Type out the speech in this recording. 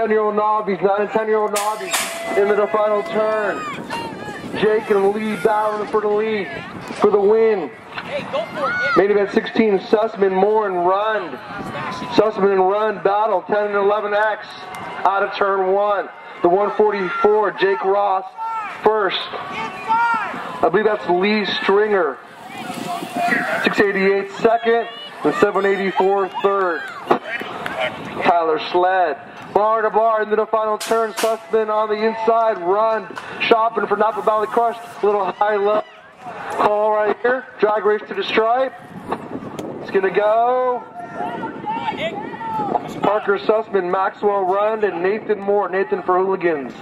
10-year-old Novices, 9 and 10-year-old Novices into the final turn. Jake and Lee battling for the lead, for the win. Main event 16, Sussman, Moore, and Rund. Sussman and Rund battle 10 and 11X out of turn one. The 144, Jake Ross first. I believe that's Lee Stringer. 688 second and 784 third. Tyler Sled. Bar to bar into the final turn. Sussman on the inside. Run. Shopping for Napa Valley Crush. Little high low. Call right here. Drag race to the stripe. It's going to go. Parker Sussman, Maxwell Rund, and Nathan Moore. Nathan for Hooligans.